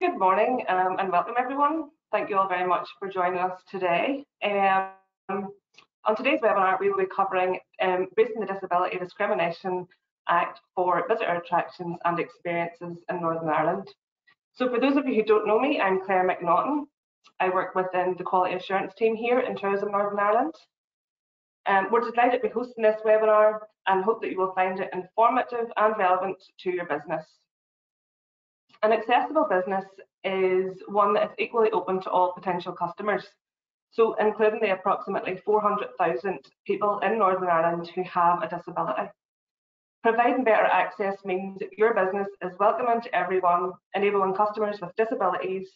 Good morning um, and welcome everyone. Thank you all very much for joining us today. Um, on today's webinar, we will be covering um, Bracing the Disability Discrimination Act for visitor attractions and experiences in Northern Ireland. So for those of you who don't know me, I'm Claire McNaughton. I work within the Quality Assurance team here in Tourism Northern Ireland. Um, we're delighted to be hosting this webinar and hope that you will find it informative and relevant to your business. An accessible business is one that is equally open to all potential customers, so including the approximately 400,000 people in Northern Ireland who have a disability. Providing better access means that your business is welcoming to everyone, enabling customers with disabilities,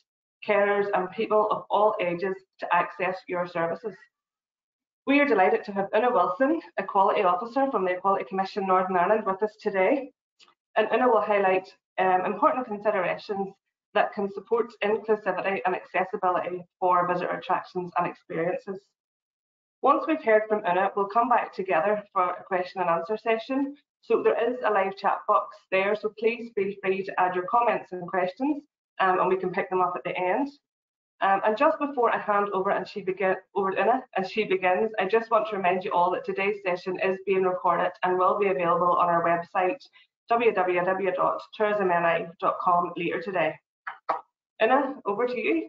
carers and people of all ages to access your services. We are delighted to have Una Wilson, Equality Officer from the Equality Commission Northern Ireland with us today. And Una will highlight um, important considerations that can support inclusivity and accessibility for visitor attractions and experiences. Once we've heard from Una, we'll come back together for a question and answer session. So there is a live chat box there, so please feel free to add your comments and questions um, and we can pick them up at the end. Um, and just before I hand over and she begin over to Una and she begins, I just want to remind you all that today's session is being recorded and will be available on our website www.tourismni.com later today. Una, over to you.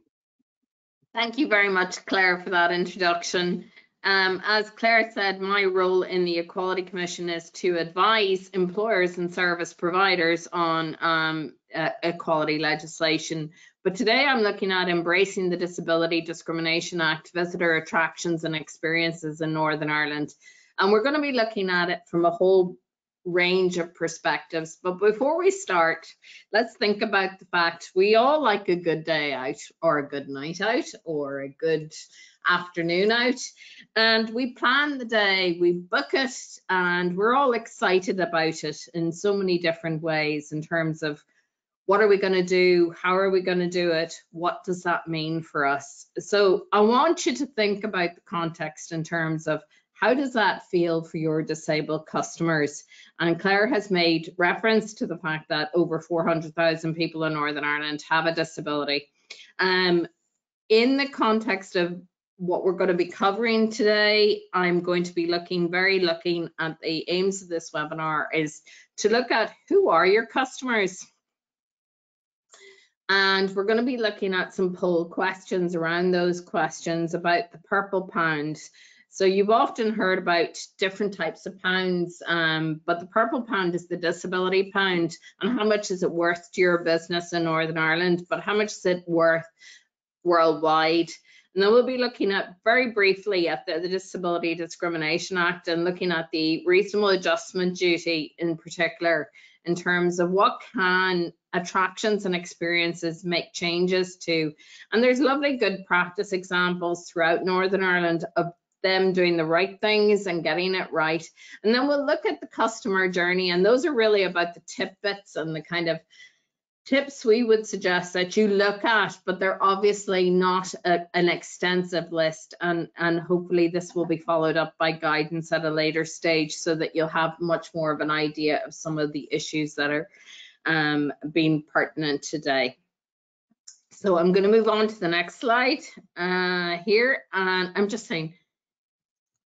Thank you very much, Claire, for that introduction. Um, as Claire said, my role in the Equality Commission is to advise employers and service providers on um, uh, equality legislation. But today I'm looking at embracing the Disability Discrimination Act, visitor attractions and experiences in Northern Ireland. And we're going to be looking at it from a whole range of perspectives. But before we start, let's think about the fact we all like a good day out or a good night out or a good afternoon out. And we plan the day, we book it, and we're all excited about it in so many different ways in terms of what are we going to do? How are we going to do it? What does that mean for us? So I want you to think about the context in terms of how does that feel for your disabled customers? And Claire has made reference to the fact that over 400,000 people in Northern Ireland have a disability. Um, in the context of what we're going to be covering today, I'm going to be looking very looking at the aims of this webinar is to look at who are your customers? And we're going to be looking at some poll questions around those questions about the purple pound. So you've often heard about different types of pounds, um, but the purple pound is the disability pound. And how much is it worth to your business in Northern Ireland? But how much is it worth worldwide? And then we'll be looking at very briefly at the, the, Disability Discrimination Act and looking at the reasonable adjustment duty in particular in terms of what can attractions and experiences make changes to. And there's lovely good practice examples throughout Northern Ireland of them doing the right things and getting it right. And then we'll look at the customer journey, and those are really about the tidbits and the kind of tips we would suggest that you look at, but they're obviously not a, an extensive list. And, and hopefully this will be followed up by guidance at a later stage so that you'll have much more of an idea of some of the issues that are um, being pertinent today. So I'm going to move on to the next slide uh, here. And I'm just saying,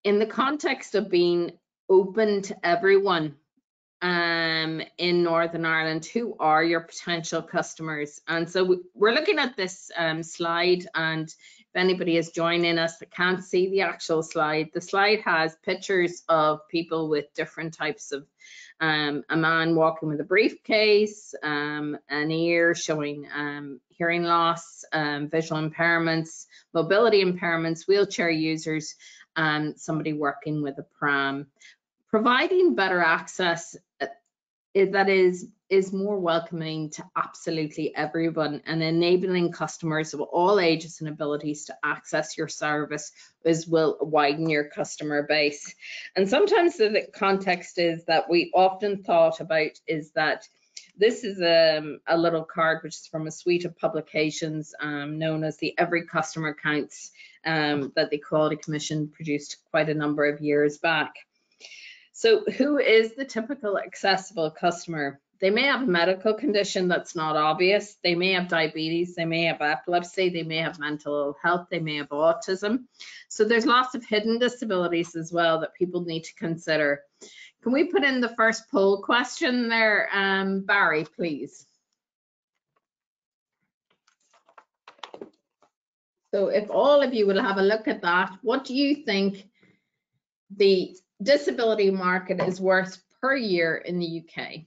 in the context of being open to everyone um, in Northern Ireland, who are your potential customers? And so we're looking at this um, slide and if anybody is joining us that can't see the actual slide, the slide has pictures of people with different types of um, a man walking with a briefcase, um, an ear showing um, hearing loss, um, visual impairments, mobility impairments, wheelchair users, and somebody working with a pram. Providing better access uh, that is is more welcoming to absolutely everyone and enabling customers of all ages and abilities to access your service is will widen your customer base. And sometimes the context is that we often thought about is that this is a, um, a little card which is from a suite of publications um, known as the Every Customer Counts um, that the Equality Commission produced quite a number of years back. So who is the typical accessible customer? they may have a medical condition that's not obvious. They may have diabetes, they may have epilepsy, they may have mental health, they may have autism. So there's lots of hidden disabilities as well that people need to consider. Can we put in the first poll question there, um, Barry, please? So if all of you will have a look at that, what do you think the disability market is worth per year in the UK?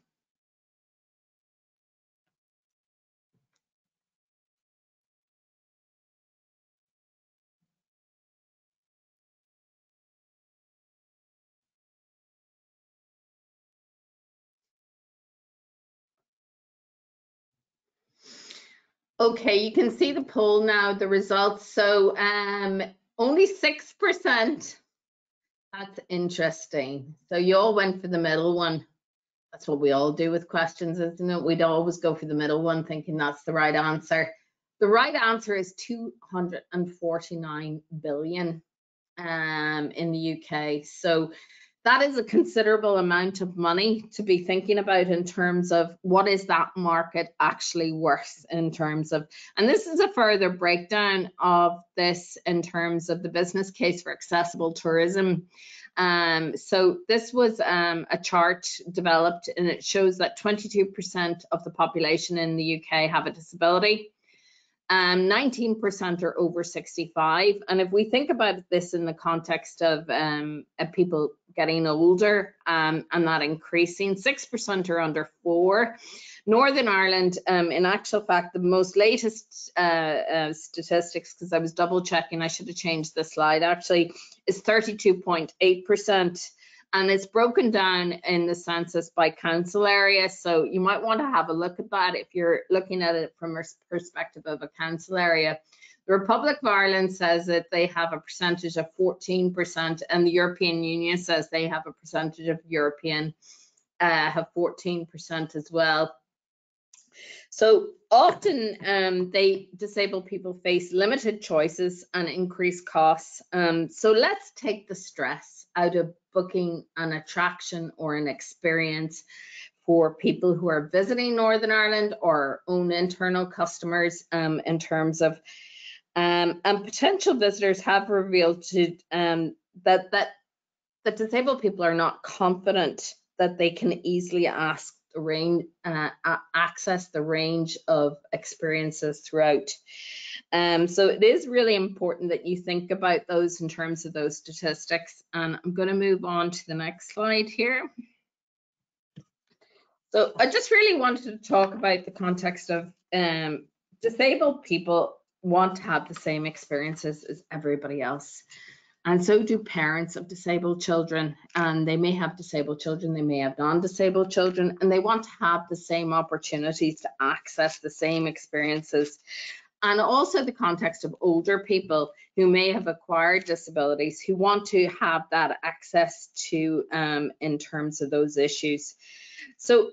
Okay, you can see the poll now, the results. So um, only 6%. That's interesting. So you all went for the middle one. That's what we all do with questions, isn't it? We'd always go for the middle one thinking that's the right answer. The right answer is 249 billion um, in the UK. So that is a considerable amount of money to be thinking about in terms of what is that market actually worth in terms of, and this is a further breakdown of this in terms of the business case for accessible tourism. Um, so this was um, a chart developed and it shows that 22% of the population in the UK have a disability um, 19% are over 65. And if we think about this in the context of, um, of people getting older um, and that increasing, 6% are under four. Northern Ireland, um, in actual fact, the most latest uh, uh, statistics, because I was double checking, I should have changed the slide actually, is 32.8% and it's broken down in the census by council area. So you might want to have a look at that if you're looking at it from a perspective of a council area. The Republic of Ireland says that they have a percentage of 14% and the European Union says they have a percentage of European uh, have 14% as well. So often um, they disabled people face limited choices and increased costs. Um, so let's take the stress out of booking an attraction or an experience for people who are visiting Northern Ireland or own internal customers um, in terms of um, and potential visitors have revealed to um, that that that disabled people are not confident that they can easily ask range, uh, access the range of experiences throughout. Um, so it is really important that you think about those in terms of those statistics. And I'm going to move on to the next slide here. So I just really wanted to talk about the context of um, disabled people want to have the same experiences as everybody else. And so do parents of disabled children. And they may have disabled children, they may have non-disabled children, and they want to have the same opportunities to access the same experiences. And also the context of older people who may have acquired disabilities who want to have that access to um, in terms of those issues. So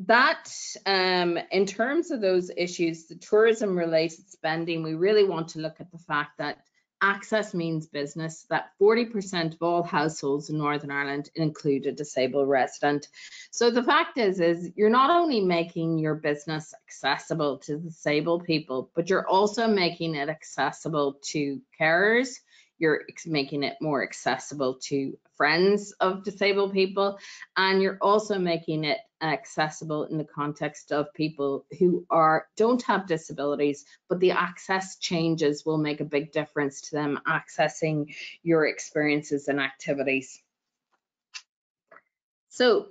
that um, in terms of those issues, the tourism related spending, we really want to look at the fact that access means business that 40% of all households in Northern Ireland include a disabled resident. So the fact is, is you're not only making your business accessible to disabled people, but you're also making it accessible to carers, you're making it more accessible to friends of disabled people, and you're also making it accessible in the context of people who are don't have disabilities, but the access changes will make a big difference to them accessing your experiences and activities. So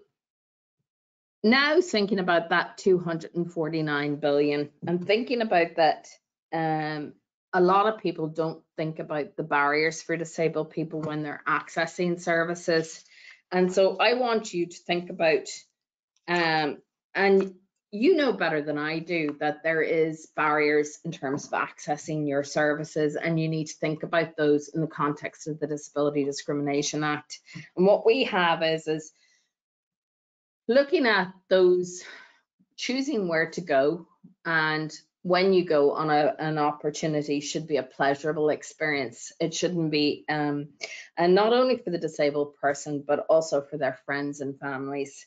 now thinking about that 249 billion and thinking about that um, a lot of people don't think about the barriers for disabled people when they're accessing services. And so I want you to think about, um, and you know better than I do that there is barriers in terms of accessing your services and you need to think about those in the context of the Disability Discrimination Act. And what we have is, is looking at those, choosing where to go and when you go on a, an opportunity should be a pleasurable experience. It shouldn't be, um, and not only for the disabled person, but also for their friends and families.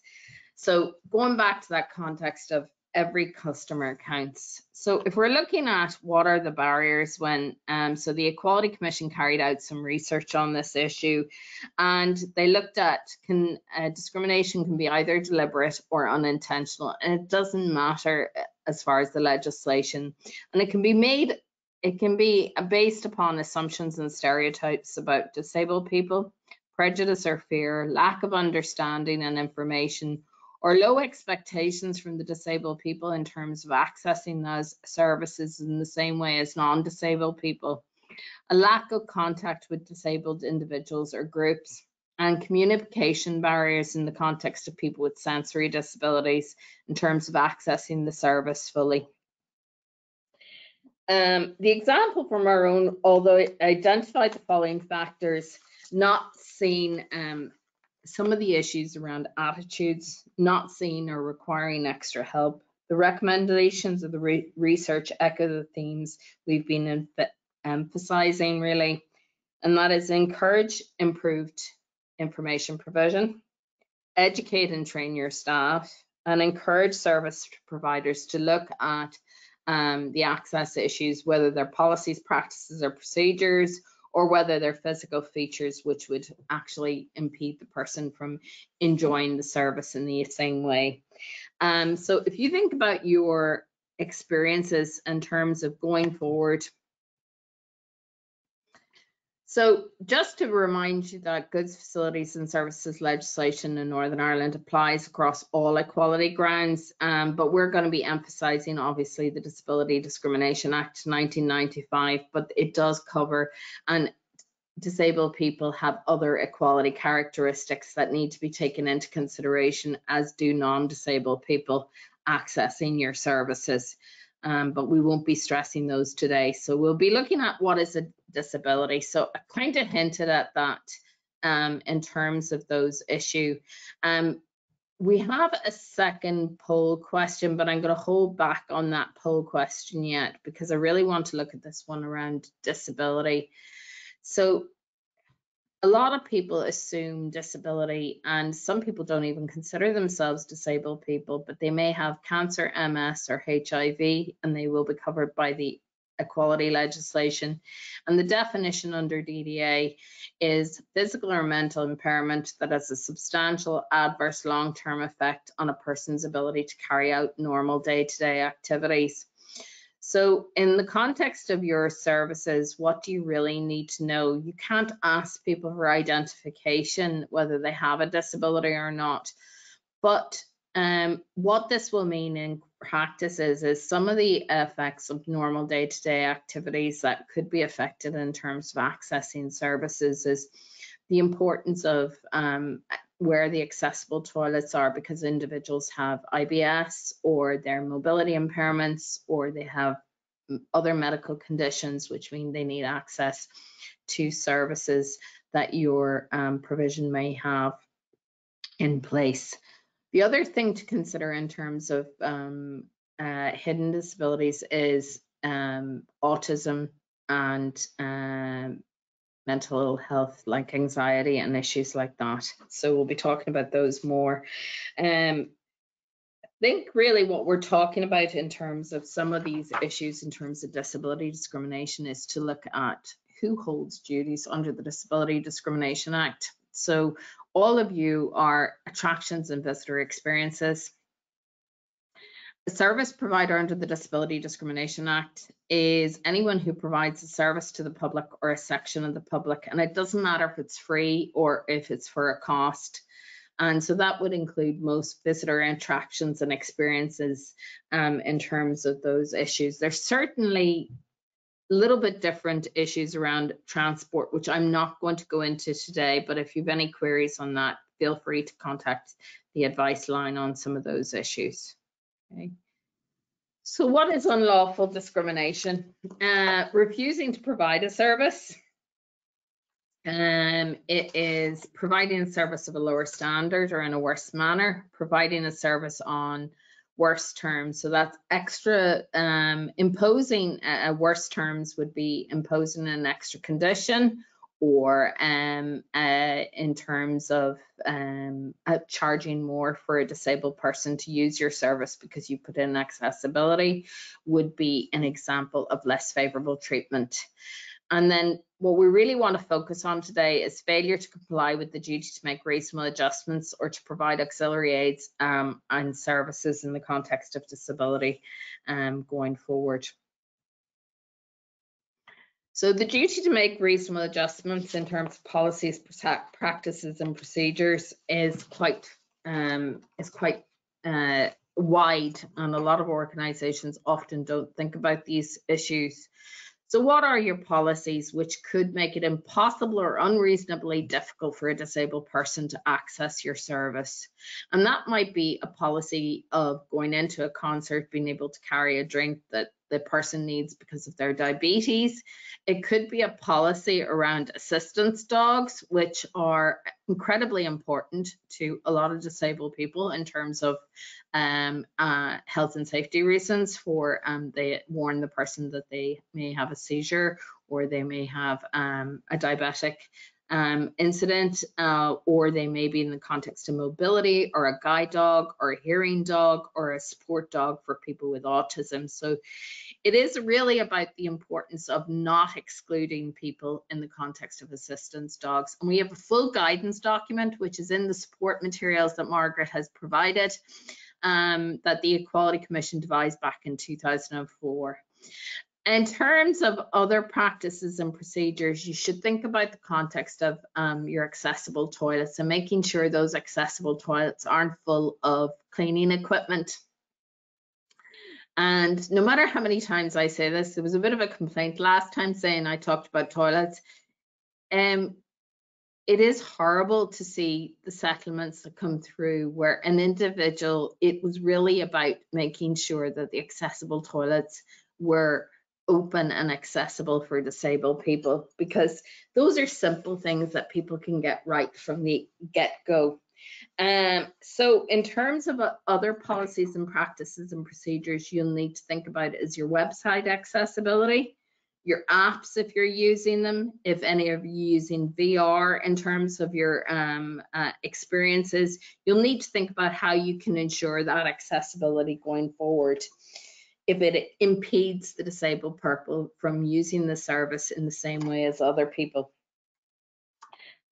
So going back to that context of every customer counts. So if we're looking at what are the barriers when, um, so the Equality Commission carried out some research on this issue and they looked at can uh, discrimination can be either deliberate or unintentional and it doesn't matter uh, as far as the legislation and it can be made it can be based upon assumptions and stereotypes about disabled people, prejudice or fear, lack of understanding and information, or low expectations from the disabled people in terms of accessing those services in the same way as non-disabled people, a lack of contact with disabled individuals or groups, and communication barriers in the context of people with sensory disabilities in terms of accessing the service fully. Um, the example from our own, although it identified the following factors, not seen um, some of the issues around attitudes, not seeing or requiring extra help. The recommendations of the re research echo the themes we've been emphasizing really, and that is encourage improved information provision, educate and train your staff, and encourage service providers to look at um, the access issues, whether they're policies, practices, or procedures, or whether they're physical features which would actually impede the person from enjoying the service in the same way. Um, so if you think about your experiences in terms of going forward so just to remind you that goods, facilities and services legislation in Northern Ireland applies across all equality grounds, um, but we're going to be emphasising obviously the Disability Discrimination Act 1995, but it does cover and disabled people have other equality characteristics that need to be taken into consideration as do non-disabled people accessing your services um, but we won't be stressing those today. So we'll be looking at what is a disability. So I kind of hinted at that um, in terms of those issue. Um, we have a second poll question, but I'm going to hold back on that poll question yet because I really want to look at this one around disability. So a lot of people assume disability and some people don't even consider themselves disabled people, but they may have cancer, MS or HIV and they will be covered by the equality legislation. And the definition under DDA is physical or mental impairment that has a substantial adverse long-term effect on a person's ability to carry out normal day-to-day activities. So in the context of your services, what do you really need to know? You can't ask people for identification, whether they have a disability or not. But um, what this will mean in practice is, is some of the effects of normal day-to-day -day activities that could be affected in terms of accessing services is the importance of um, where the accessible toilets are because individuals have IBS or their mobility impairments or they have other medical conditions which mean they need access to services that your um, provision may have in place. The other thing to consider in terms of um, uh, hidden disabilities is um, autism and mental health like anxiety and issues like that. So we'll be talking about those more. Um, I think really what we're talking about in terms of some of these issues in terms of disability discrimination is to look at who holds duties under the Disability Discrimination Act. So all of you are attractions and visitor experiences. A service provider under the Disability Discrimination Act is anyone who provides a service to the public or a section of the public, and it doesn't matter if it's free or if it's for a cost. And so that would include most visitor interactions and experiences um, in terms of those issues. There's certainly a little bit different issues around transport, which I'm not going to go into today, but if you have any queries on that, feel free to contact the advice line on some of those issues. Okay. So what is unlawful discrimination? Uh, refusing to provide a service. Um, it is providing a service of a lower standard or in a worse manner, providing a service on worse terms. So that's extra, um, imposing a, a worse terms would be imposing an extra condition or um, uh, in terms of um, uh, charging more for a disabled person to use your service because you put in accessibility would be an example of less favorable treatment. And then what we really want to focus on today is failure to comply with the duty to make reasonable adjustments or to provide auxiliary aids um, and services in the context of disability um, going forward. So the duty to make reasonable adjustments in terms of policies, practices and procedures is quite um, is quite uh, wide and a lot of organizations often don't think about these issues. So what are your policies which could make it impossible or unreasonably difficult for a disabled person to access your service? And that might be a policy of going into a concert, being able to carry a drink that the person needs because of their diabetes. It could be a policy around assistance dogs, which are incredibly important to a lot of disabled people in terms of um, uh, health and safety reasons for um, they warn the person that they may have a seizure or they may have um, a diabetic um, incident, uh, or they may be in the context of mobility or a guide dog or a hearing dog or a support dog for people with autism. So it is really about the importance of not excluding people in the context of assistance dogs. And we have a full guidance document, which is in the support materials that Margaret has provided, um, that the Equality Commission devised back in 2004. In terms of other practices and procedures, you should think about the context of um, your accessible toilets and making sure those accessible toilets aren't full of cleaning equipment. And no matter how many times I say this, there was a bit of a complaint last time saying I talked about toilets. Um, it is horrible to see the settlements that come through where an individual, it was really about making sure that the accessible toilets were open and accessible for disabled people because those are simple things that people can get right from the get-go. Um, so in terms of uh, other policies and practices and procedures you'll need to think about is your website accessibility, your apps if you're using them, if any of you using VR in terms of your um, uh, experiences, you'll need to think about how you can ensure that accessibility going forward if it impedes the disabled people from using the service in the same way as other people.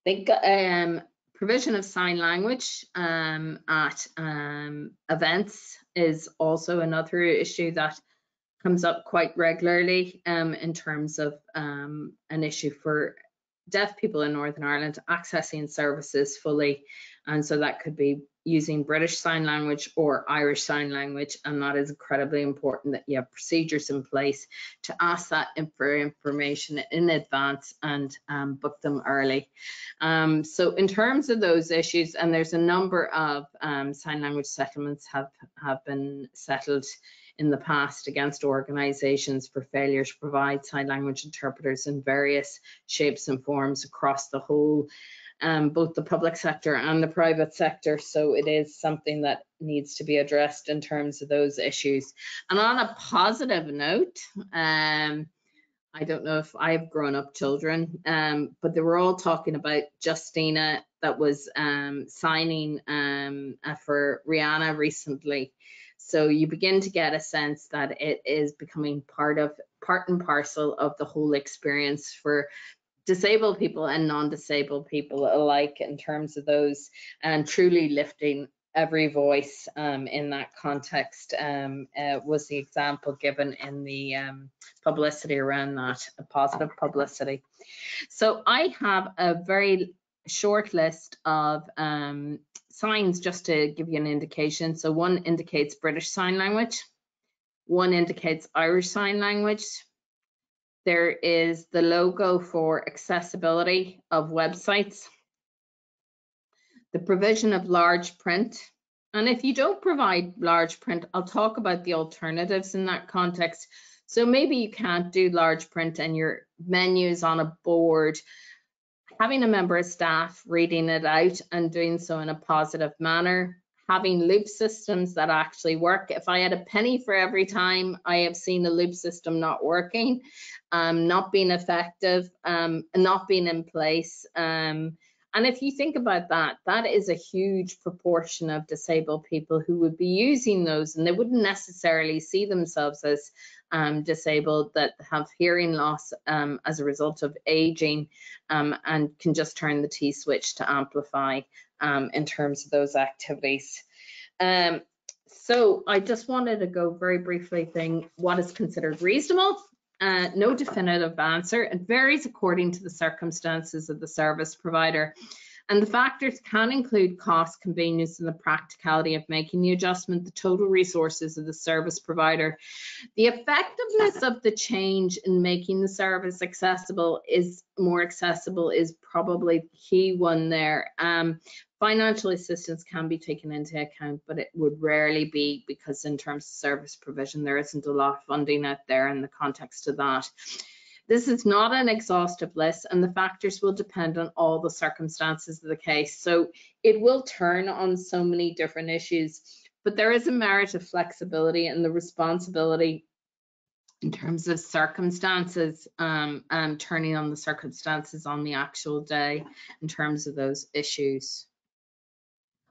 Think um, provision of sign language um, at um, events is also another issue that comes up quite regularly um, in terms of um, an issue for deaf people in Northern Ireland accessing services fully. And so that could be using British Sign Language or Irish Sign Language, and that is incredibly important that you have procedures in place to ask that for information in advance and um, book them early. Um, so in terms of those issues, and there's a number of um, sign language settlements have, have been settled in the past against organizations for failure to provide sign language interpreters in various shapes and forms across the whole um, both the public sector and the private sector. So it is something that needs to be addressed in terms of those issues. And on a positive note, um, I don't know if I've grown up children, um, but they were all talking about Justina that was um, signing um, for Rihanna recently. So you begin to get a sense that it is becoming part of part and parcel of the whole experience for disabled people and non-disabled people alike in terms of those and truly lifting every voice um, in that context um, uh, was the example given in the um, publicity around that, a positive publicity. So I have a very short list of um, signs just to give you an indication. So one indicates British Sign Language, one indicates Irish Sign Language, there is the logo for accessibility of websites, the provision of large print. And if you don't provide large print, I'll talk about the alternatives in that context. So maybe you can't do large print and your menus on a board, having a member of staff reading it out and doing so in a positive manner, having loop systems that actually work. If I had a penny for every time I have seen a loop system not working, um, not being effective, um, not being in place, um, and if you think about that, that is a huge proportion of disabled people who would be using those and they wouldn't necessarily see themselves as um, disabled that have hearing loss um, as a result of aging um, and can just turn the T switch to amplify um, in terms of those activities. Um, so I just wanted to go very briefly thing what is considered reasonable uh, no definitive answer. It varies according to the circumstances of the service provider. And the factors can include cost, convenience, and the practicality of making the adjustment, the total resources of the service provider. The effectiveness of the change in making the service accessible is more accessible is probably the key one there. Um, financial assistance can be taken into account, but it would rarely be because in terms of service provision, there isn't a lot of funding out there in the context of that. This is not an exhaustive list and the factors will depend on all the circumstances of the case. So it will turn on so many different issues, but there is a merit of flexibility and the responsibility in terms of circumstances, um, and turning on the circumstances on the actual day in terms of those issues.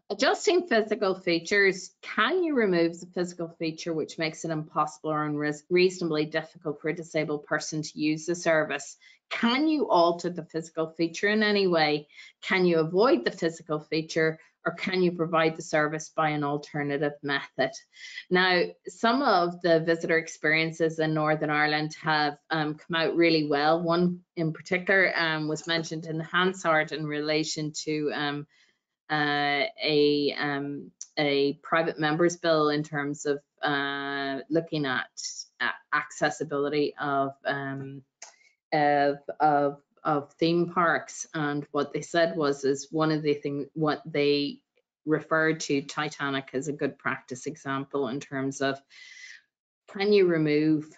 Adjusting physical features, can you remove the physical feature which makes it impossible or unreasonably difficult for a disabled person to use the service? Can you alter the physical feature in any way? Can you avoid the physical feature or can you provide the service by an alternative method? Now, some of the visitor experiences in Northern Ireland have um, come out really well. One in particular um, was mentioned in Hansard in relation to um, uh, a um, a private members bill in terms of uh, looking at accessibility of, um, of of of theme parks. And what they said was is one of the things what they referred to Titanic as a good practice example in terms of can you remove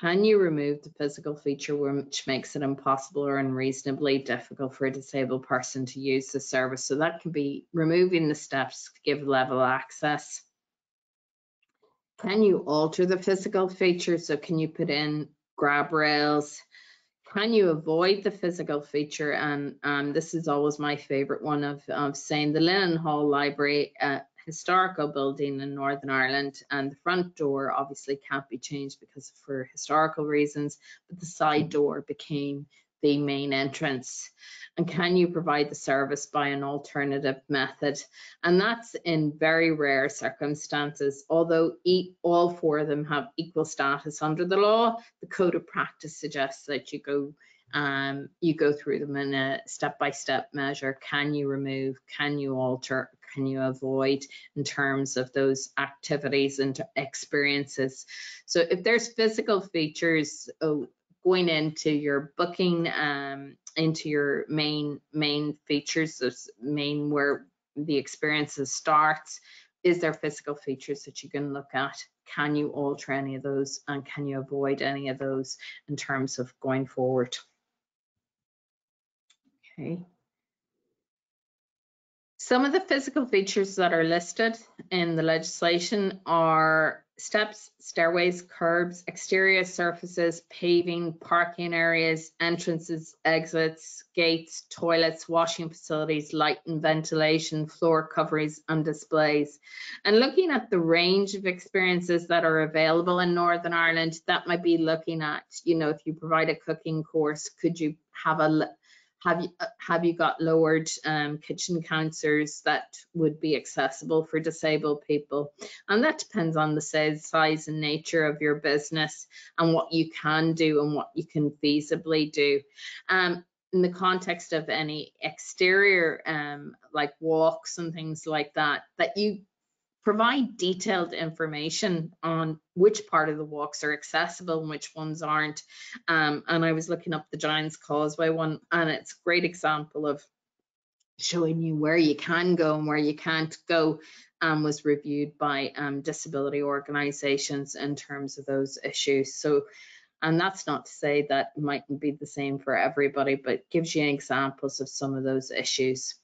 can you remove the physical feature which makes it impossible or unreasonably difficult for a disabled person to use the service? So that can be removing the steps to give level access. Can you alter the physical feature? So can you put in grab rails? Can you avoid the physical feature? And um, this is always my favorite one of, of saying the Linen Hall Library uh, historical building in Northern Ireland and the front door obviously can't be changed because for historical reasons, but the side door became the main entrance. And can you provide the service by an alternative method? And that's in very rare circumstances. Although all four of them have equal status under the law, the code of practice suggests that you go um, you go through them in a step-by-step -step measure. Can you remove? Can you alter? Can you avoid in terms of those activities and experiences. So if there's physical features oh, going into your booking, um, into your main main features, main where the experiences starts, is there physical features that you can look at? Can you alter any of those and can you avoid any of those in terms of going forward? Okay. Some of the physical features that are listed in the legislation are steps, stairways, curbs, exterior surfaces, paving, parking areas, entrances, exits, gates, toilets, washing facilities, light and ventilation, floor coverings and displays. And looking at the range of experiences that are available in Northern Ireland, that might be looking at, you know, if you provide a cooking course, could you have a have you uh, have you got lowered um, kitchen counters that would be accessible for disabled people? And that depends on the size, size and nature of your business and what you can do and what you can feasibly do. Um, in the context of any exterior um, like walks and things like that, that you provide detailed information on which part of the walks are accessible and which ones aren't. Um, and I was looking up the Giant's Causeway one, and it's a great example of showing you where you can go and where you can't go um, was reviewed by um, disability organizations in terms of those issues. So, and that's not to say that mightn't be the same for everybody, but gives you examples of some of those issues.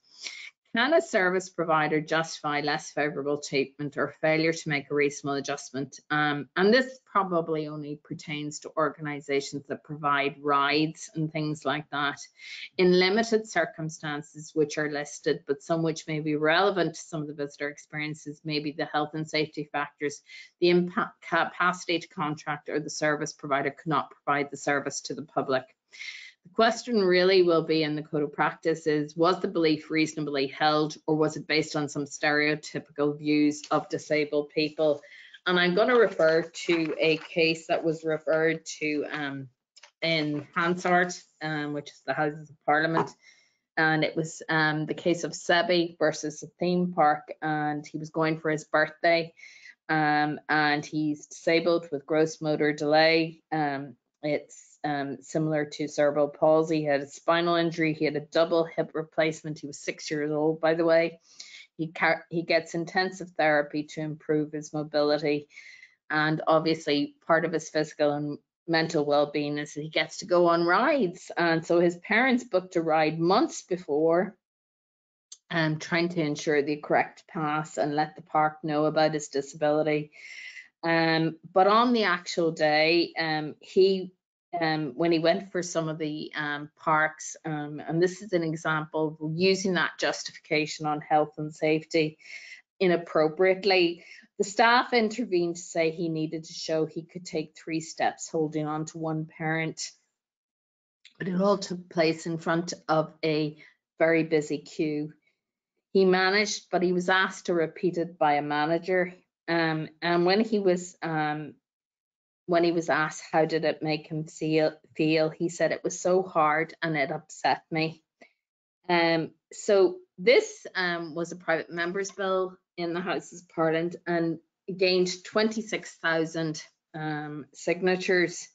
Can a service provider justify less favorable treatment or failure to make a reasonable adjustment? Um, and this probably only pertains to organizations that provide rides and things like that in limited circumstances which are listed, but some which may be relevant to some of the visitor experiences, maybe the health and safety factors, the impact capacity to contract or the service provider could not provide the service to the public. The question really will be in the code of practice is, was the belief reasonably held or was it based on some stereotypical views of disabled people? And I'm going to refer to a case that was referred to um, in Hansard, um, which is the Houses of Parliament. And it was um, the case of Sebi versus a theme park and he was going for his birthday um, and he's disabled with gross motor delay. Um, it's um, similar to cerebral palsy. He had a spinal injury. He had a double hip replacement. He was six years old, by the way. He, he gets intensive therapy to improve his mobility. And obviously, part of his physical and mental well-being is that he gets to go on rides. And so his parents booked a ride months before, um, trying to ensure the correct pass and let the park know about his disability. Um, but on the actual day, um, he um, when he went for some of the um, parks, um, and this is an example of using that justification on health and safety inappropriately. The staff intervened to say he needed to show he could take three steps holding on to one parent. But it all took place in front of a very busy queue. He managed, but he was asked to repeat it by a manager. Um, and when he was um, when he was asked how did it make him feel, feel he said it was so hard and it upset me. Um, so this um, was a private members bill in the Houses of Parliament and gained 26,000 um, signatures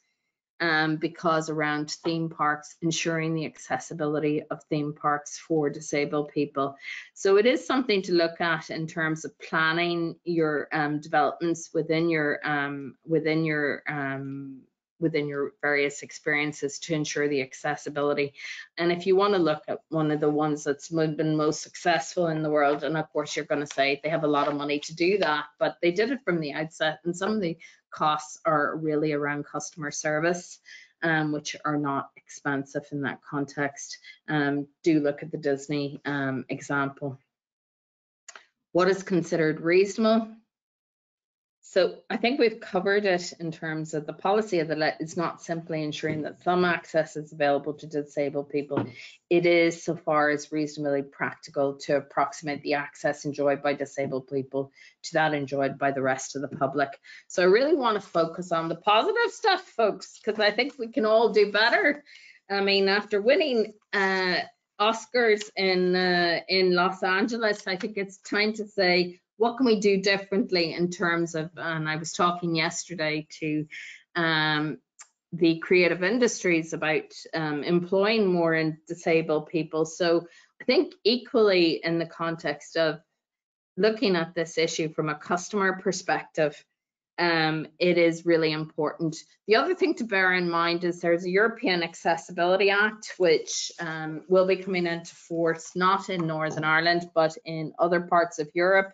um, because around theme parks, ensuring the accessibility of theme parks for disabled people. So it is something to look at in terms of planning your um, developments within your um, within your um, within your various experiences to ensure the accessibility. And if you want to look at one of the ones that's been most successful in the world, and of course you're going to say they have a lot of money to do that, but they did it from the outset. And some of the costs are really around customer service, um, which are not expensive in that context. Um, do look at the Disney um, example. What is considered reasonable? So I think we've covered it in terms of the policy of the let It's not simply ensuring that some access is available to disabled people. It is so far as reasonably practical to approximate the access enjoyed by disabled people to that enjoyed by the rest of the public. So I really want to focus on the positive stuff, folks, because I think we can all do better. I mean, after winning uh, Oscars in uh, in Los Angeles, I think it's time to say what can we do differently in terms of, and I was talking yesterday to um, the creative industries about um, employing more in disabled people. So I think equally in the context of looking at this issue from a customer perspective, um, it is really important. The other thing to bear in mind is there's a European Accessibility Act, which um, will be coming into force not in Northern Ireland, but in other parts of Europe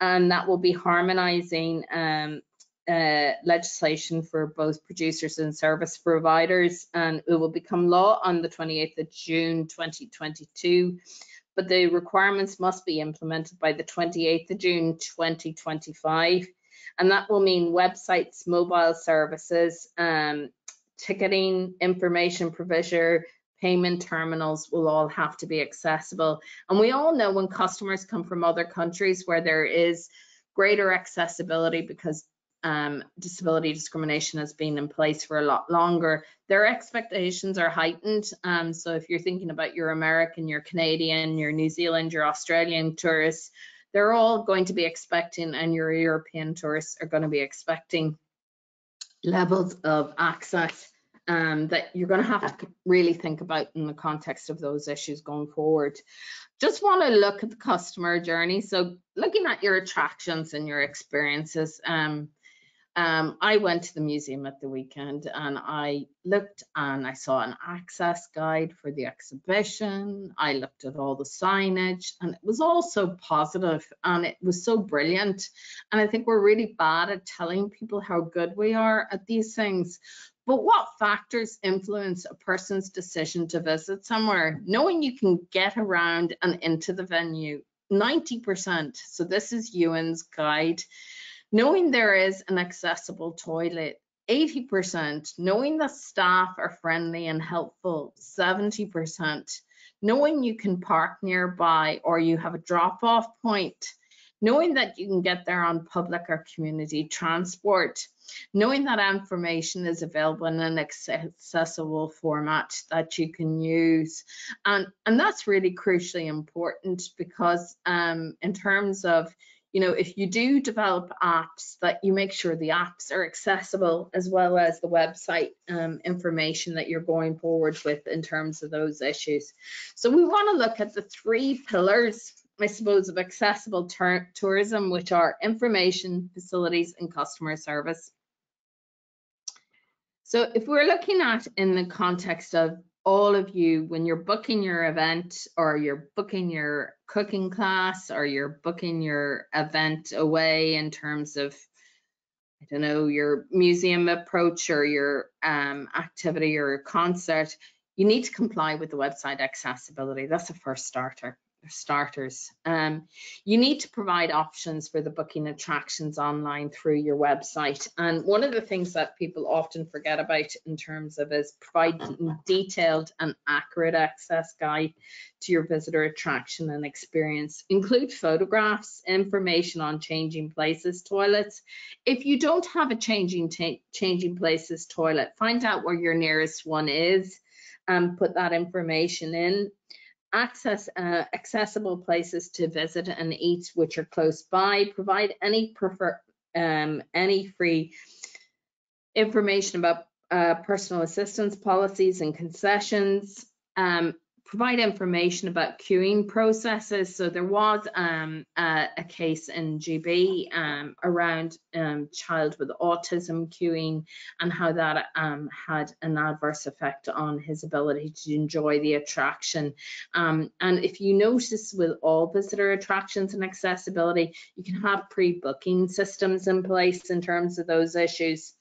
and that will be harmonizing um, uh, legislation for both producers and service providers and it will become law on the 28th of June 2022 but the requirements must be implemented by the 28th of June 2025 and that will mean websites mobile services um, ticketing information provision payment terminals will all have to be accessible. And we all know when customers come from other countries where there is greater accessibility because um, disability discrimination has been in place for a lot longer, their expectations are heightened. Um, so if you're thinking about your American, your Canadian, your New Zealand, your Australian tourists, they're all going to be expecting, and your European tourists are going to be expecting levels of access um, that you're going to have to really think about in the context of those issues going forward. Just want to look at the customer journey. So looking at your attractions and your experiences, um, um, I went to the museum at the weekend and I looked and I saw an access guide for the exhibition. I looked at all the signage and it was all so positive and it was so brilliant. And I think we're really bad at telling people how good we are at these things. But what factors influence a person's decision to visit somewhere? Knowing you can get around and into the venue, 90%. So this is Euan's Guide. Knowing there is an accessible toilet. 80%, knowing the staff are friendly and helpful. 70%, knowing you can park nearby or you have a drop off point, knowing that you can get there on public or community transport, knowing that information is available in an accessible format that you can use. And, and that's really crucially important because um, in terms of you know, if you do develop apps, that you make sure the apps are accessible as well as the website um, information that you're going forward with in terms of those issues. So we want to look at the three pillars, I suppose, of accessible tourism, which are information, facilities, and customer service. So if we're looking at in the context of all of you, when you're booking your event or you're booking your cooking class or you're booking your event away in terms of, I don't know, your museum approach or your um, activity or concert, you need to comply with the website accessibility. That's a first starter starters. Um, you need to provide options for the booking attractions online through your website. And one of the things that people often forget about in terms of is providing detailed and accurate access guide to your visitor attraction and experience. Include photographs, information on changing places toilets. If you don't have a changing changing places toilet, find out where your nearest one is and put that information in access uh, accessible places to visit and eat which are close by provide any prefer um, any free information about uh, personal assistance policies and concessions um, provide information about queuing processes. So there was um, a, a, case in GB um, around um, child with autism queuing and how that um, had an adverse effect on his ability to enjoy the attraction. Um, and if you notice with all visitor attractions and accessibility, you can have pre-booking systems in place in terms of those issues.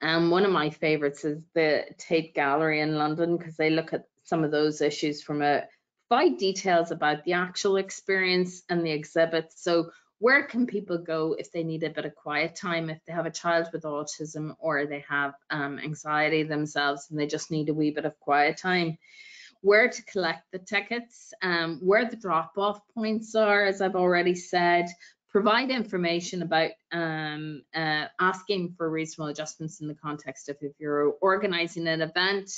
Um, one of my favorites is the Tate Gallery in London because they look at some of those issues from a provide details about the actual experience and the exhibit. So where can people go if they need a bit of quiet time, if they have a child with autism or they have um, anxiety themselves and they just need a wee bit of quiet time? Where to collect the tickets, um, where the drop-off points are, as I've already said, provide information about um, uh, asking for reasonable adjustments in the context of if you're organizing an event,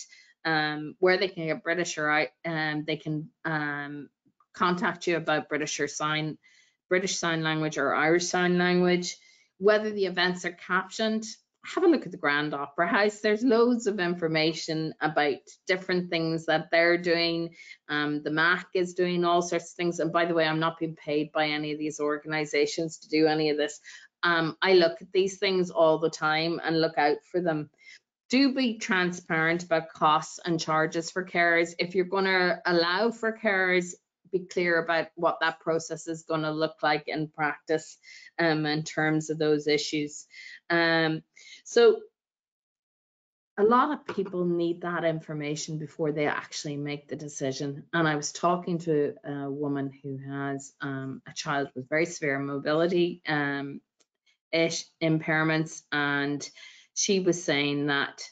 um, where they can get British or um, they can um, contact you about Britisher sign British Sign Language or Irish Sign Language, whether the events are captioned. Have a look at the Grand Opera House. There's loads of information about different things that they're doing. Um, the MAC is doing all sorts of things. And by the way, I'm not being paid by any of these organizations to do any of this. Um, I look at these things all the time and look out for them do be transparent about costs and charges for carers. If you're going to allow for carers, be clear about what that process is going to look like in practice um, in terms of those issues. Um, so a lot of people need that information before they actually make the decision. And I was talking to a woman who has um, a child with very severe mobility um, impairments and she was saying that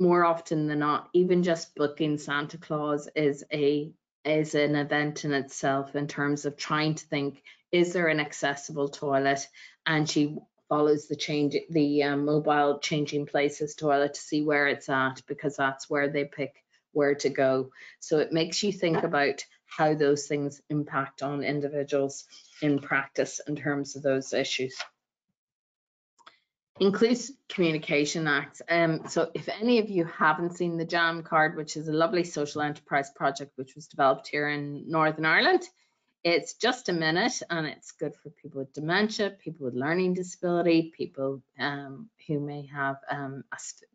more often than not, even just booking Santa Claus is a is an event in itself in terms of trying to think, is there an accessible toilet? And she follows the change the um, mobile changing places toilet to see where it's at because that's where they pick where to go. So it makes you think about how those things impact on individuals in practice in terms of those issues. Inclusive Communication Act. Um, so if any of you haven't seen the JAM card, which is a lovely social enterprise project which was developed here in Northern Ireland, It's just a minute and it's good for people with dementia, people with learning disability, people um, who may have um,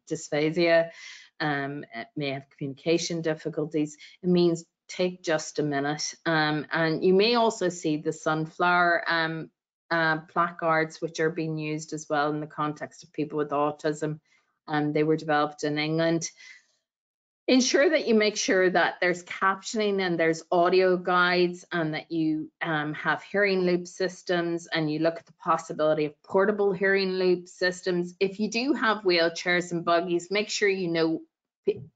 dysphagia, um, may have communication difficulties. It means take just a minute. Um, and you may also see the sunflower um, uh, placards, which are being used as well in the context of people with autism. Um, they were developed in England. Ensure that you make sure that there's captioning and there's audio guides and that you um, have hearing loop systems and you look at the possibility of portable hearing loop systems. If you do have wheelchairs and buggies, make sure you know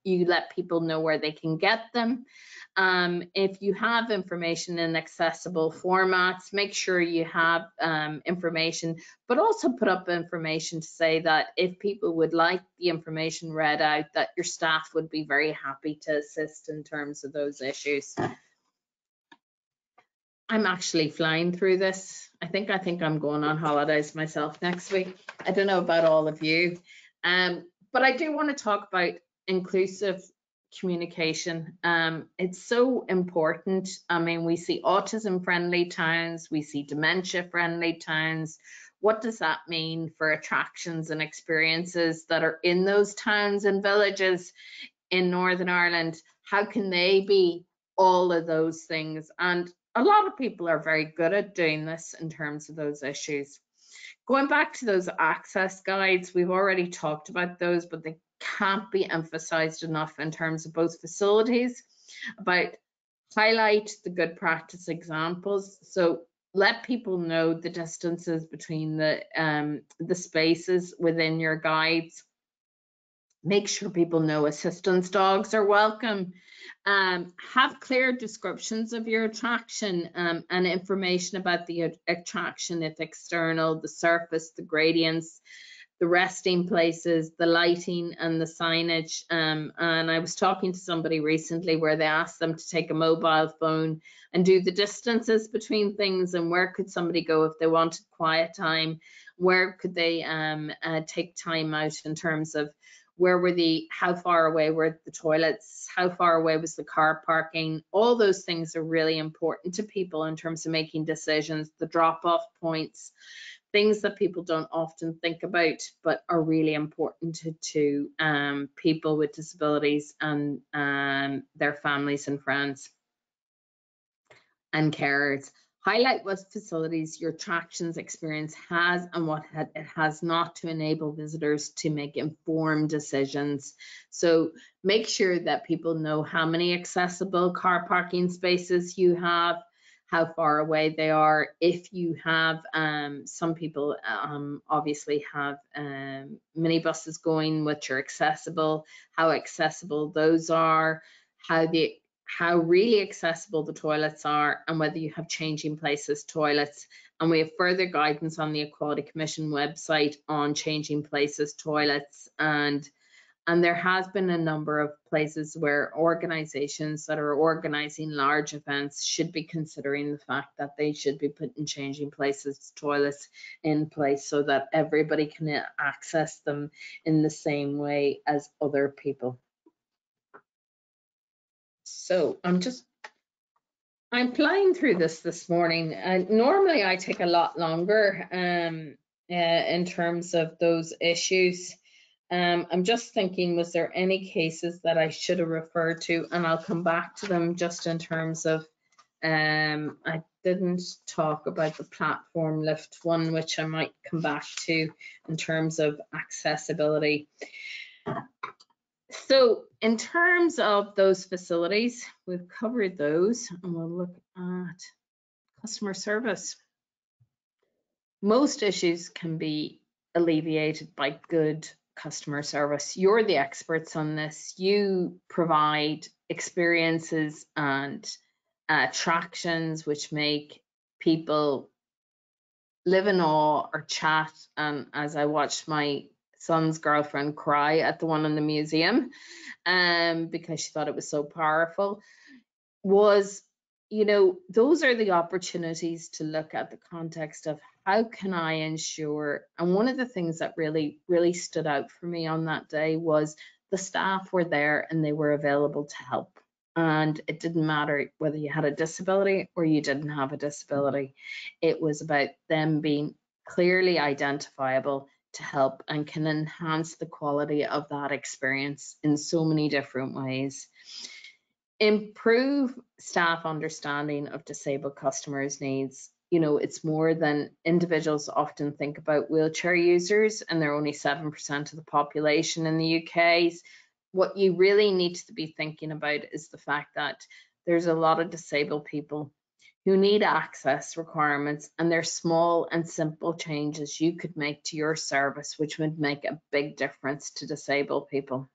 you let people know where they can get them. Um, if you have information in accessible formats, make sure you have um, information, but also put up information to say that if people would like the information read out, that your staff would be very happy to assist in terms of those issues. I'm actually flying through this. I think I think I'm going on holidays myself next week. I don't know about all of you. Um, but I do want to talk about inclusive communication. Um, it's so important. I mean, we see autism friendly towns, we see dementia friendly towns. What does that mean for attractions and experiences that are in those towns and villages in Northern Ireland? How can they be all of those things? And a lot of people are very good at doing this in terms of those issues. Going back to those access guides, we've already talked about those, but they can't be emphasized enough in terms of both facilities, about highlight the good practice examples. So let people know the distances between the um, the spaces within your guides. Make sure people know assistance dogs are welcome. Um, have clear descriptions of your attraction um, and information about the attraction if external, the surface, the gradients, the resting places, the lighting and the signage. Um, and I was talking to somebody recently where they asked them to take a mobile phone and do the distances between things and where could somebody go if they wanted quiet time, where could they um, uh, take time out in terms of where were the, how far away were the toilets, how far away was the car parking, all those things are really important to people in terms of making decisions, the drop off points things that people don't often think about but are really important to, to um, people with disabilities and um, their families and friends and carers. Highlight what facilities your attractions experience has and what it has not to enable visitors to make informed decisions. So make sure that people know how many accessible car parking spaces you have, how far away they are. If you have, um, some people um, obviously have um, minibuses going which are accessible, how accessible those are, how the how really accessible the toilets are and whether you have changing places toilets and we have further guidance on the Equality Commission website on changing places toilets and and there has been a number of places where organizations that are organizing large events should be considering the fact that they should be putting changing places toilets in place so that everybody can access them in the same way as other people. So I'm just, I'm flying through this this morning. And normally I take a lot longer um, uh, in terms of those issues. Um, I'm just thinking, was there any cases that I should have referred to? And I'll come back to them just in terms of, um, I didn't talk about the platform lift one, which I might come back to in terms of accessibility. So in terms of those facilities, we've covered those and we'll look at customer service. Most issues can be alleviated by good customer service. You're the experts on this. You provide experiences and attractions which make people live in awe or chat. And as I watched my son's girlfriend cry at the one in the museum um, because she thought it was so powerful, was you know, those are the opportunities to look at the context of how can I ensure? And one of the things that really, really stood out for me on that day was the staff were there and they were available to help. And it didn't matter whether you had a disability or you didn't have a disability. It was about them being clearly identifiable to help and can enhance the quality of that experience in so many different ways. Improve staff understanding of disabled customers' needs. You know, it's more than individuals often think about wheelchair users, and they're only 7% of the population in the UK. What you really need to be thinking about is the fact that there's a lot of disabled people who need access requirements and there's small and simple changes you could make to your service which would make a big difference to disabled people.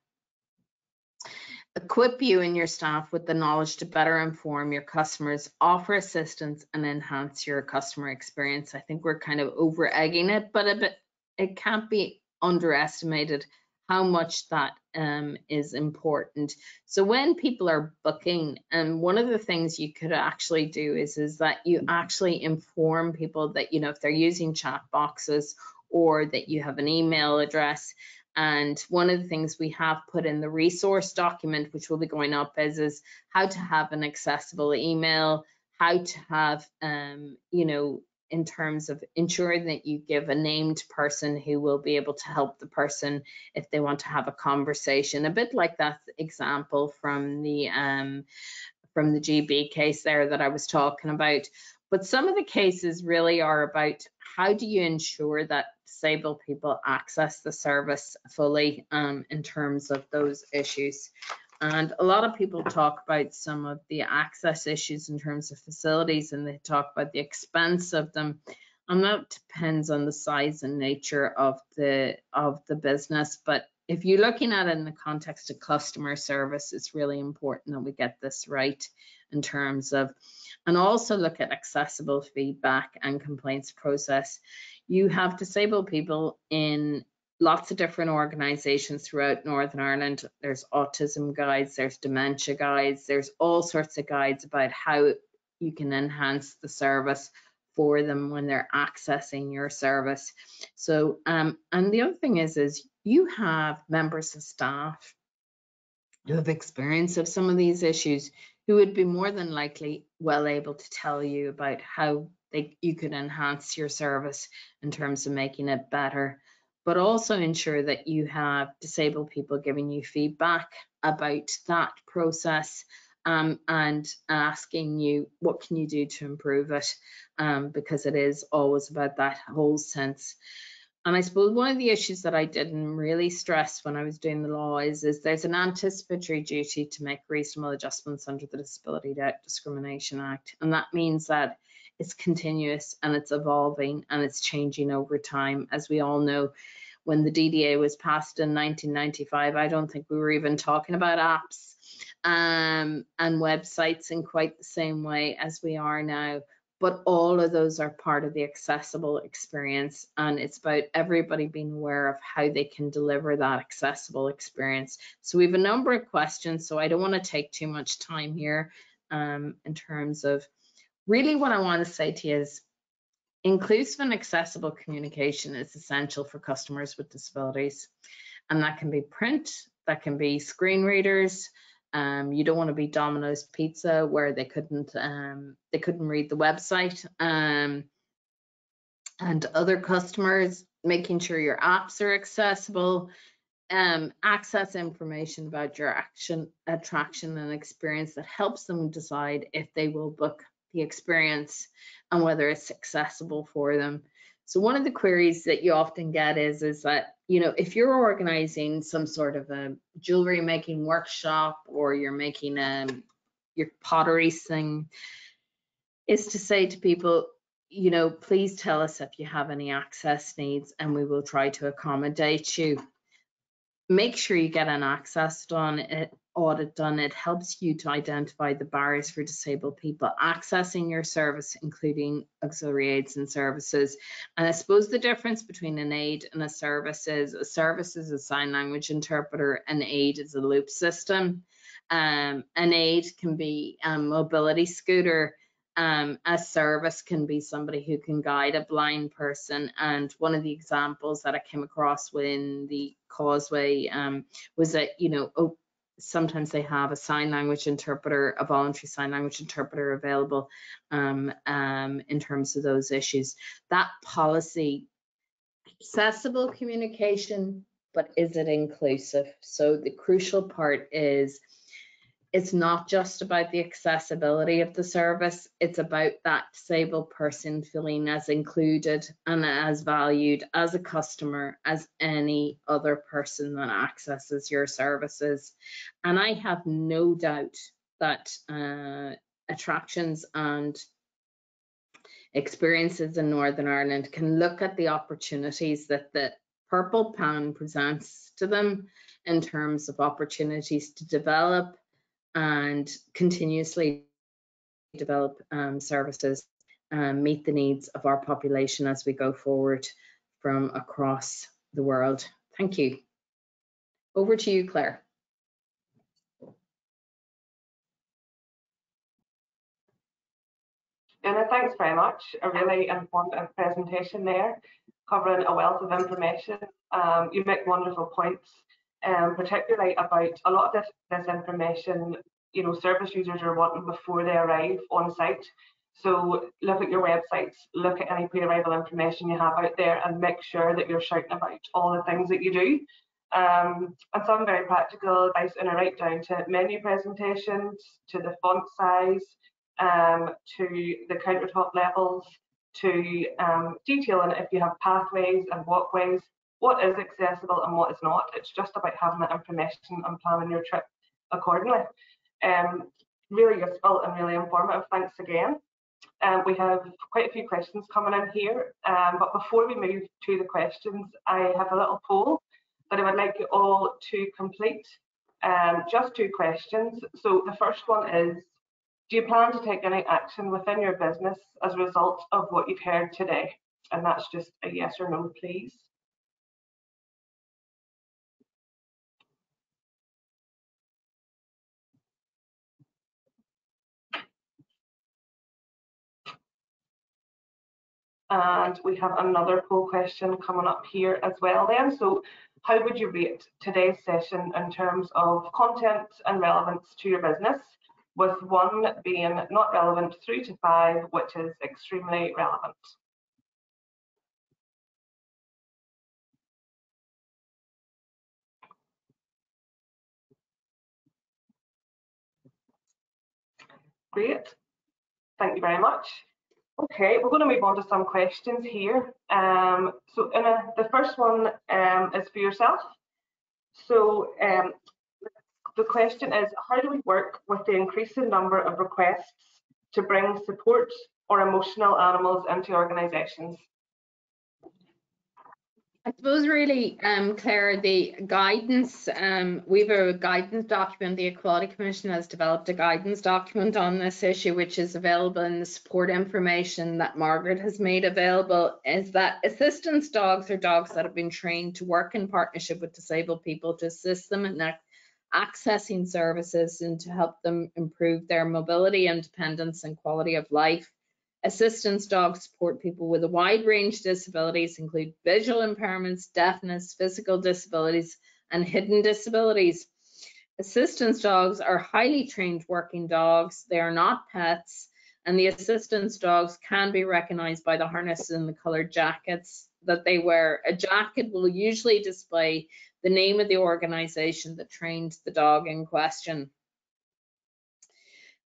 Equip you and your staff with the knowledge to better inform your customers, offer assistance and enhance your customer experience. I think we're kind of over egging it, but bit, it can't be underestimated how much that um, is important. So when people are booking, and um, one of the things you could actually do is, is that you actually inform people that, you know, if they're using chat boxes or that you have an email address. And one of the things we have put in the resource document, which will be going up, is, is how to have an accessible email, how to have, um, you know, in terms of ensuring that you give a named person who will be able to help the person if they want to have a conversation. A bit like that example from the um, from the GB case there that I was talking about but some of the cases really are about how do you ensure that disabled people access the service fully um, in terms of those issues and a lot of people talk about some of the access issues in terms of facilities and they talk about the expense of them. And that depends on the size and nature of the of the business. But if you're looking at it in the context of customer service, it's really important that we get this right in terms of, and also look at accessible feedback and complaints process. You have disabled people in lots of different organizations throughout Northern Ireland. There's autism guides, there's dementia guides, there's all sorts of guides about how you can enhance the service for them when they're accessing your service. So, um, and the other thing is, is you have members of staff who have experience of some of these issues who would be more than likely well able to tell you about how they, you could enhance your service in terms of making it better but also ensure that you have disabled people giving you feedback about that process um, and asking you what can you do to improve it um, because it is always about that whole sense. And I suppose one of the issues that I didn't really stress when I was doing the law is, is there's an anticipatory duty to make reasonable adjustments under the Disability Discrimination Act. And that means that it's continuous and it's evolving and it's changing over time. As we all know, when the DDA was passed in 1995, I don't think we were even talking about apps um, and websites in quite the same way as we are now. But all of those are part of the accessible experience, and it's about everybody being aware of how they can deliver that accessible experience. So we have a number of questions, so I don't want to take too much time here um, in terms of really what I want to say to you is inclusive and accessible communication is essential for customers with disabilities. And that can be print, that can be screen readers. Um, you don't want to be Domino's Pizza where they couldn't um, they couldn't read the website. Um, and other customers, making sure your apps are accessible, um, access information about your action, attraction and experience that helps them decide if they will book the experience and whether it's accessible for them. So one of the queries that you often get is, is that, you know, if you're organizing some sort of a jewelry making workshop or you're making a, um, your pottery thing, is to say to people, you know, please tell us if you have any access needs and we will try to accommodate you. Make sure you get an access done. It audit done, it helps you to identify the barriers for disabled people accessing your service, including auxiliary aids and services. And I suppose the difference between an aid and a service is a service is a sign language interpreter, an aid is a loop system. Um, an aid can be a mobility scooter, um, a service can be somebody who can guide a blind person. And one of the examples that I came across when the causeway um, was that, you know, sometimes they have a sign language interpreter, a voluntary sign language interpreter available um, um, in terms of those issues. That policy, accessible communication, but is it inclusive? So the crucial part is it's not just about the accessibility of the service, it's about that disabled person feeling as included and as valued as a customer as any other person that accesses your services. And I have no doubt that uh, attractions and experiences in Northern Ireland can look at the opportunities that the Purple Pound presents to them in terms of opportunities to develop and continuously develop um, services and meet the needs of our population as we go forward from across the world. Thank you. Over to you, Claire. Anna, thanks very much. A really informative presentation there, covering a wealth of information. Um, you make wonderful points um, particularly about a lot of this, this information, you know, service users are wanting before they arrive on site. So look at your websites, look at any pre-arrival information you have out there and make sure that you're shouting about all the things that you do. Um, and some very practical advice in a right down to menu presentations, to the font size, um, to the countertop levels, to um, detailing if you have pathways and walkways, what is accessible and what is not. It's just about having that information and planning your trip accordingly. Um, really useful and really informative. Thanks again. Um, we have quite a few questions coming in here, um, but before we move to the questions, I have a little poll that I would like you all to complete. Um, just two questions. So the first one is, do you plan to take any action within your business as a result of what you've heard today? And that's just a yes or no, please. And we have another poll question coming up here as well then. So how would you rate today's session in terms of content and relevance to your business, with one being not relevant, three to five, which is extremely relevant? Great. Thank you very much. Okay, we're going to move on to some questions here. Um, so Anna, the first one um, is for yourself. So um, the question is, how do we work with the increasing number of requests to bring support or emotional animals into organisations? I suppose really, um, Claire, the guidance, um, we have a guidance document, the Equality Commission has developed a guidance document on this issue, which is available in the support information that Margaret has made available, is that assistance dogs are dogs that have been trained to work in partnership with disabled people to assist them in accessing services and to help them improve their mobility, independence and quality of life. Assistance dogs support people with a wide range of disabilities, include visual impairments, deafness, physical disabilities, and hidden disabilities. Assistance dogs are highly trained working dogs. They are not pets, and the assistance dogs can be recognized by the harnesses and the colored jackets that they wear. A jacket will usually display the name of the organization that trained the dog in question.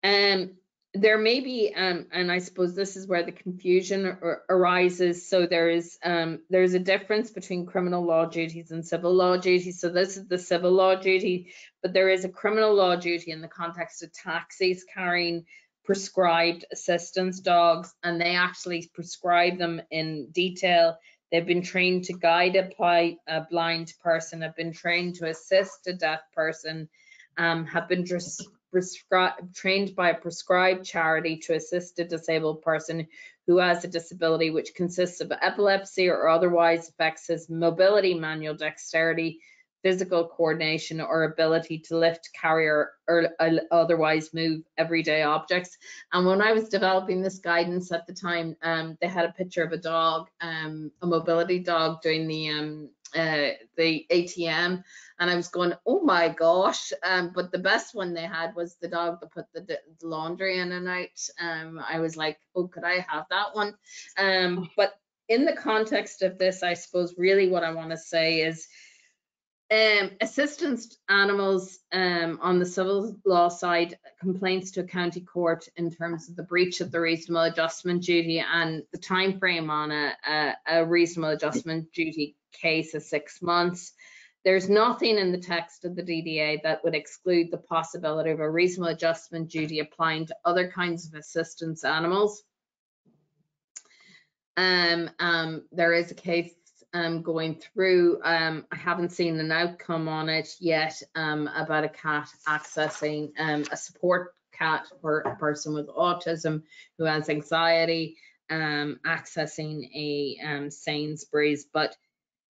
Um, there may be, um, and I suppose this is where the confusion arises. So there is um, there's a difference between criminal law duties and civil law duties. So this is the civil law duty, but there is a criminal law duty in the context of taxis carrying prescribed assistance dogs, and they actually prescribe them in detail. They've been trained to guide a, a blind person, have been trained to assist a deaf person, um, have been just trained by a prescribed charity to assist a disabled person who has a disability which consists of epilepsy or otherwise affects his mobility, manual dexterity, physical coordination or ability to lift, carry or, or otherwise move everyday objects. And when I was developing this guidance at the time, um, they had a picture of a dog, um, a mobility dog doing the um, uh, the ATM, and I was going, oh my gosh! Um, but the best one they had was the dog that put the, the laundry in and out. Um, I was like, oh, could I have that one? Um, but in the context of this, I suppose really what I want to say is um, assistance animals um, on the civil law side, complaints to a county court in terms of the breach of the reasonable adjustment duty and the time frame on a, a, a reasonable adjustment duty case is six months. There's nothing in the text of the DDA that would exclude the possibility of a reasonable adjustment duty applying to other kinds of assistance animals. Um, um, there is a case um, going through. Um, I haven't seen an outcome on it yet um, about a cat accessing um, a support cat for a person with autism who has anxiety um, accessing a um, Sainsbury's. But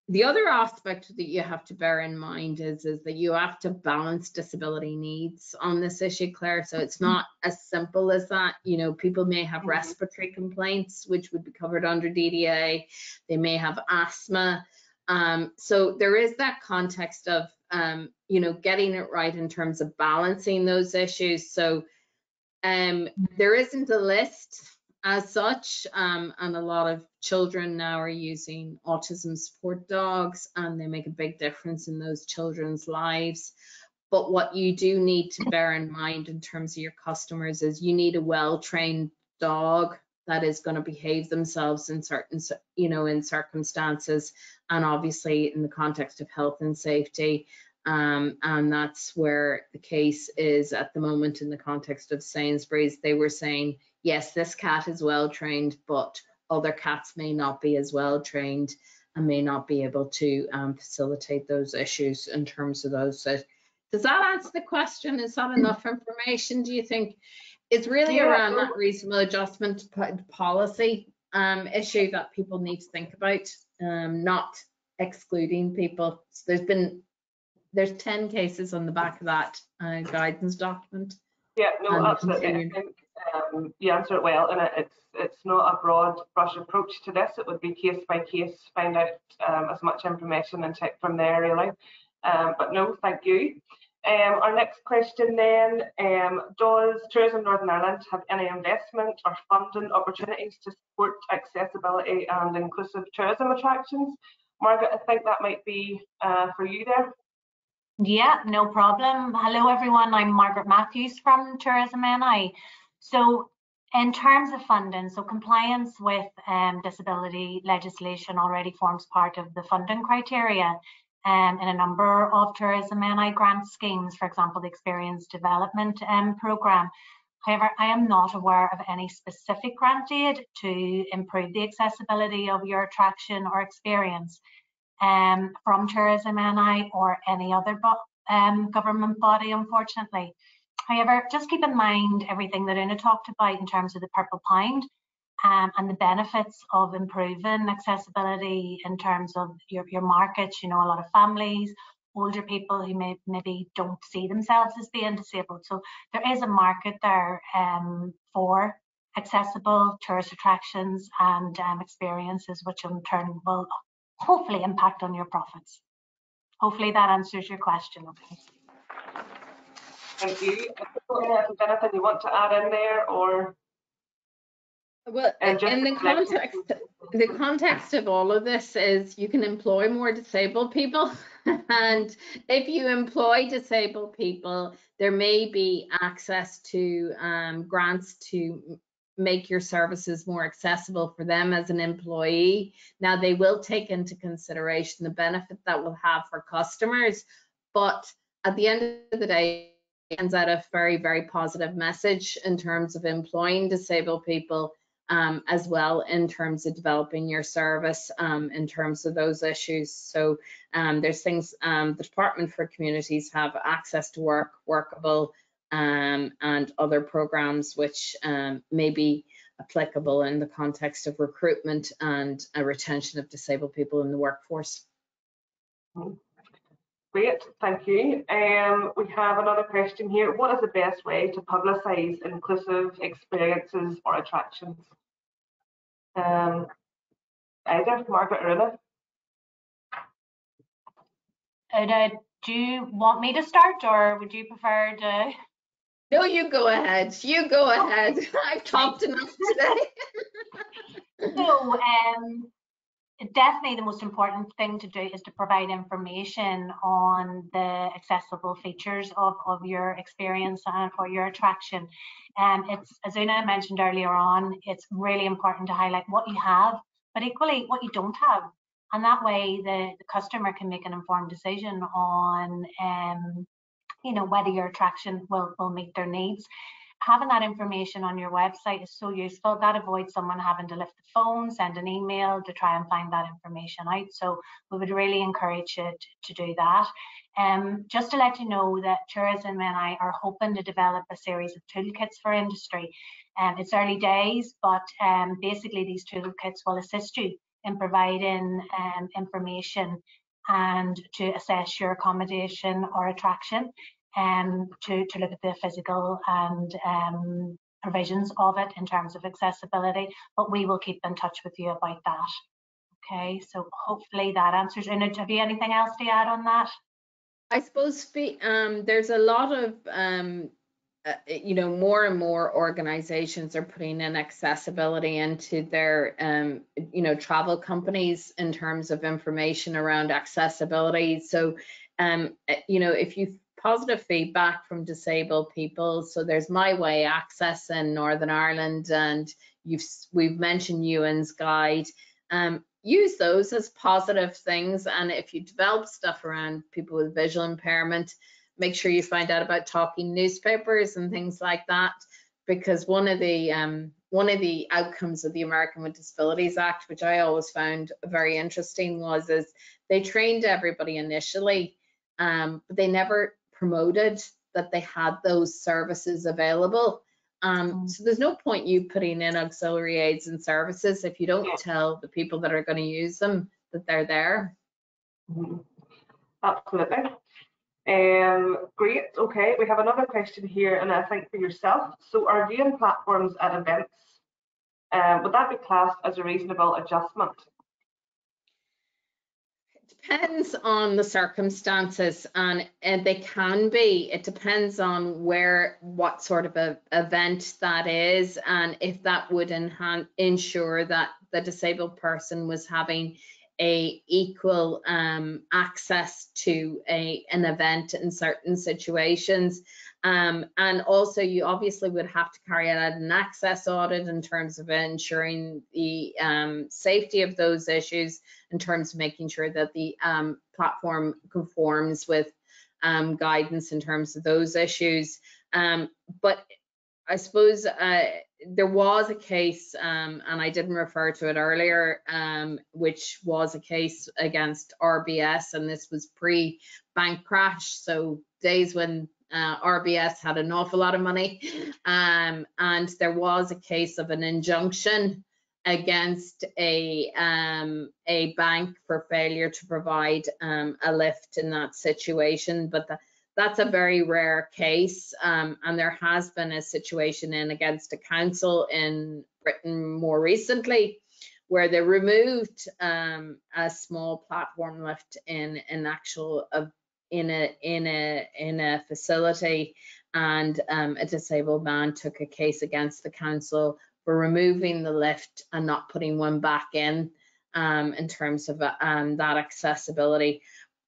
the other aspect that you have to bear in mind is, is that you have to balance disability needs on this issue, Claire. So it's not as simple as that. You know, people may have Mhm. respiratory complaints, which would be covered under DDA. They may have asthma. Um, so there is that context of, um, you know, getting it right in terms of balancing those issues. So um, there isn't a list as such, um, and a lot of children now are using autism support dogs, and they make a big difference in those children's lives. But what you do need to bear in mind in terms of your customers is you need a well-trained dog that is going to behave themselves in certain, you know, in circumstances, and obviously in the context of health and safety. Um, and that's where the case is at the moment in the context of Sainsbury's. They were saying, yes, this cat is well trained, but other cats may not be as well trained and may not be able to um, facilitate those issues in terms of those. So does that answer the question? Is that enough information, do you think? It's really Yeah, around that reasonable adjustment policy um, issue that people need to think about, um, not excluding people. So there's been, there's 10 cases on the back of that uh, guidance document. Yeah, no, absolutely. I continue. think um, you answer it well, and it, it's it's not a broad brush approach to this. It would be case by case, find out um, as much information and take from there, really. Um, but no, thank you. Um, our next question then, um, does Tourism Northern Ireland have any investment or funding opportunities to support accessibility and inclusive tourism attractions? Margaret, I think that might be uh, for you there. Yeah, no problem. Hello, everyone. I'm Margaret Matthews from Tourism NI. So in terms of funding, so compliance with um, disability legislation already forms part of the funding criteria um, in a number of Tourism NI grant schemes, for example, the Experience Development um, Programme. However, I am not aware of any specific grant aid to improve the accessibility of your attraction or experience um, from Tourism NI or any other bo- um, government body, unfortunately. However, just keep in mind everything that Una talked about in terms of the Purple Pound um, and the benefits of improving accessibility in terms of your, your markets. You know, a lot of families, older people who may, maybe don't see themselves as being disabled. So there is a market there um, for accessible tourist attractions and um, experiences, which in turn will hopefully impact on your profits. Hopefully that answers your question. Okay. Thank you. I if there's anything you want to add in there or Well, and in the context, the context of all of this is you can employ more disabled people. and if you employ disabled people, there may be access to um, grants to make your services more accessible for them as an employee. Now, they will take into consideration the benefit that will have for customers, but at the end of the day, sends out a very, very positive message in terms of employing disabled people um, as well in terms of developing your service um, in terms of those issues. So um, there's things um, the Department for Communities have access to work, workable, um, and other programs which um, may be applicable in the context of recruitment and uh, retention of disabled people in the workforce. Great, thank you. Um, we have another question here. What is the best way to publicise inclusive experiences or attractions? Um, either Margaret or Una? uh, do you want me to start or would you prefer to? No, you go ahead. You go ahead. I've talked enough today. So, um, definitely the most important thing to do is to provide information on the accessible features of, of your experience and for your attraction. And um, it's, as Una mentioned earlier on, it's really important to highlight what you have, but equally what you don't have. And that way the, the customer can make an informed decision on, um, you know, whether your attraction will, will meet their needs having that information on your website is so useful. That avoids someone having to lift the phone, send an email to try and find that information out. So we would really encourage you to, to do that. Um, just to let you know that Tourism NI are hoping to develop a series of toolkits for industry. Um, it's early days, but um, basically these toolkits will assist you in providing um, information and to assess your accommodation or attraction um, to, to look at the physical and um, provisions of it in terms of accessibility, but we will keep in touch with you about that. Okay, so hopefully that answers. And have you anything else to add on that? I suppose um, there's a lot of, um, uh, you know, more and more organizations are putting in accessibility into their, um, you know, travel companies in terms of information around accessibility. So, um, uh, you know, if you positive feedback from disabled people. So there's My Way Access in Northern Ireland, and you've we've mentioned Euan's Guide. Um, use those as positive things, and if you develop stuff around people with visual impairment, make sure you find out about talking newspapers and things like that, because one of the um, one of the outcomes of the American with Disabilities Act, which I always found very interesting, was is they trained everybody initially, um, but they never promoted that they had those services available. Um, mm. so there's no point you putting in auxiliary aids and services if you don't yeah. tell the people that are going to use them that they're there. Mm-hmm. Absolutely. Um, great. Okay, we have another question here, and I think for yourself. So, are viewing platforms at events um, would that be classed as a reasonable adjustment? Depends on the circumstances and, and they can be. It depends on where what sort of a event that is and if that would enhance ensure that the disabled person was having a equal um, access to a an event in certain situations um, and also you obviously would have to carry out an access audit in terms of ensuring the um, safety of those issues in terms of making sure that the um, platform conforms with um, guidance in terms of those issues. Um, but I suppose uh, there was a case, um, and I didn't refer to it earlier, which was a case against RBS, and this was pre-bank crash, so days when uh, RBS had an awful lot of money, um, and there was a case of an injunction against a um, a bank for failure to provide um, a lift in that situation. But the, that's a very rare case, um, and there has been a situation in against a council in Britain more recently where they removed um, a small platform lift in an actual in a in a in a facility and um, a disabled man took a case against the council for removing the lift and not putting one back in um, in terms of um, that accessibility.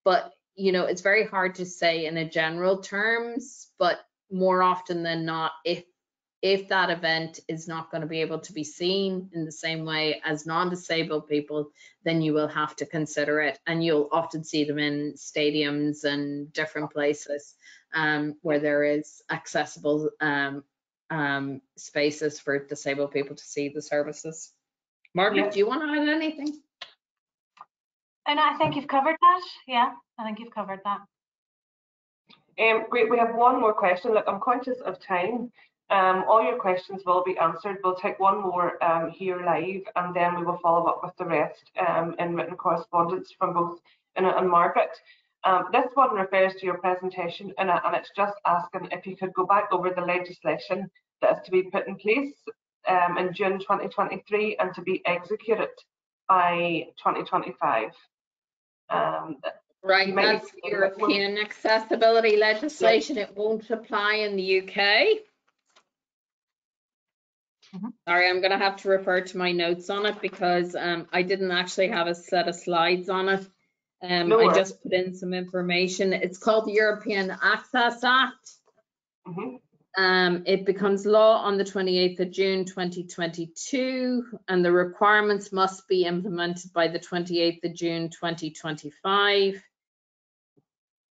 But you know, it's very hard to say in a general terms, but more often than not, if if that event is not going to be able to be seen in the same way as non-disabled people, then you will have to consider it. And you'll often see them in stadiums and different places um, where there is accessible um, um, spaces for disabled people to see the services. Margaret, yeah. do you want to add anything? And I think you've covered that. Yeah, I think you've covered that. Um, great. We have one more question. Look, I'm conscious of time. Um, all your questions will be answered. We'll take one more um, here live and then we will follow up with the rest um, in written correspondence from both Anna and Margaret. Um, this one refers to your presentation and it's just asking if you could go back over the legislation that is to be put in place um, in June 2023 and to be executed by 2025. Um, Right, that's European accessibility legislation. It won't apply in the UK. Mhm. Sorry, I'm gonna have to refer to my notes on it because um, I didn't actually have a set of slides on it. Um, No I worries. just put in some information. It's called the European Access Act. Mhm. Um, it becomes law on the 28th of June 2022, and the requirements must be implemented by the 28th of June 2025.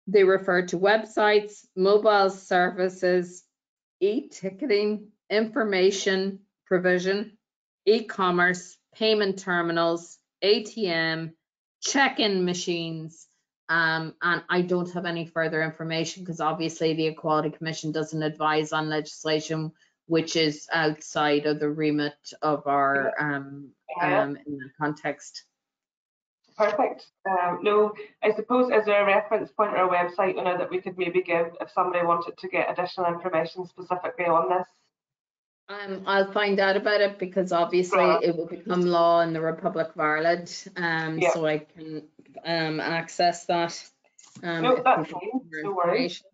They refer to websites, mobile services, e-ticketing, information provision, e-commerce, payment terminals, ATM, check-in machines, um, and I don't have any further information because obviously the Equality Commission doesn't advise on legislation which is outside of the remit of our, um, um, in that context. Perfect. Um, no, I suppose is there a reference point or a website you know that we could maybe give if somebody wanted to get additional information specifically on this? Um, I'll find out about it because obviously Grand. it will become law in the Republic of Ireland, um, Yeah. so I can, um, access that. um, No, that's fine, no worries.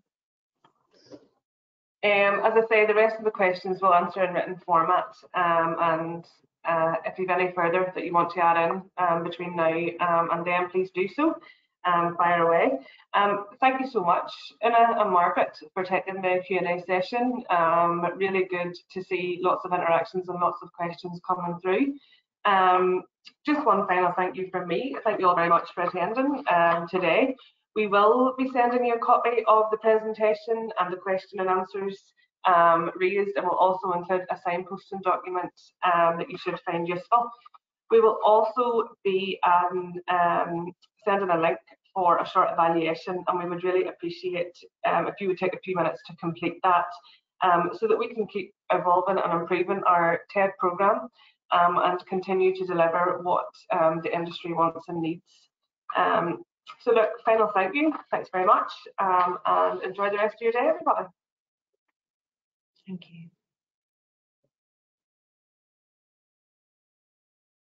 Um, as I say, the rest of the questions we'll answer in written format. Um, and uh, if you've any further that you want to add in um, between now um, and then, please do so. Um, fire away. Um, thank you so much, Ina and Margaret, for taking the Q&A session. Um, really good to see lots of interactions and lots of questions coming through. Um, just one final thank you from me. Thank you all very much for attending um, today. We will be sending you a copy of the presentation and the question and answers um, raised and we'll also include a signposting document um, that you should find useful. We will also be um, um, sending a link for a short evaluation and we would really appreciate um, if you would take a few minutes to complete that um, so that we can keep evolving and improving our TED programme um, and continue to deliver what the industry wants and needs. So look, final thank you. Thanks very much and enjoy the rest of your day, everybody. Thank you.